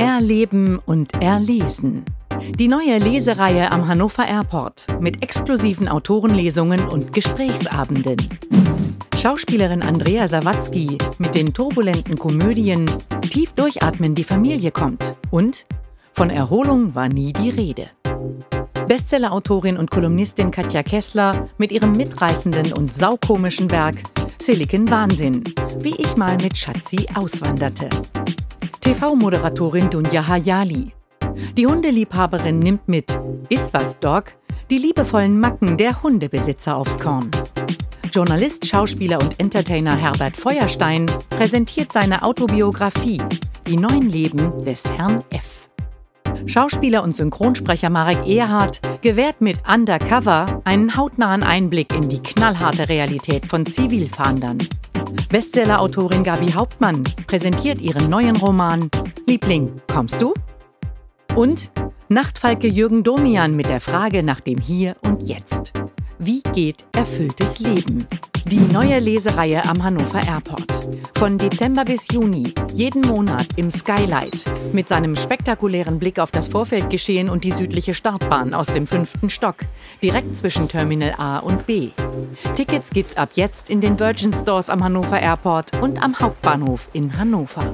Erleben und Erlesen. Die neue Lesereihe am Hannover Airport mit exklusiven Autorenlesungen und Gesprächsabenden. Schauspielerin Andrea Sawatzki mit den turbulenten Komödien Tief durchatmen, die Familie kommt und Von Erholung war nie die Rede. Bestsellerautorin und Kolumnistin Katja Kessler mit ihrem mitreißenden und saukomischen Werk Silicon Wahnsinn, wie ich mal mit Schatzi auswanderte. TV-Moderatorin Dunja Hayali. Die Hundeliebhaberin nimmt mit Is was Dog die liebevollen Macken der Hundebesitzer aufs Korn. Journalist, Schauspieler und Entertainer Herbert Feuerstein präsentiert seine Autobiografie Die neuen Leben des Herrn F. Schauspieler und Synchronsprecher Marek Erhardt gewährt mit Undercover einen hautnahen Einblick in die knallharte Realität von Zivilfahndern. Bestsellerautorin Gabi Hauptmann präsentiert ihren neuen Roman Liebling, kommst du? Und Nachtfalke Jürgen Domian mit der Frage nach dem Hier und Jetzt. Wie geht erfülltes Leben? Die neue Lesereihe am Hannover Airport. Von Dezember bis Juni, jeden Monat im Skylight. Mit seinem spektakulären Blick auf das Vorfeldgeschehen und die südliche Startbahn aus dem fünften Stock. Direkt zwischen Terminal A und B. Tickets gibt's ab jetzt in den Virgin Stores am Hannover Airport und am Hauptbahnhof in Hannover.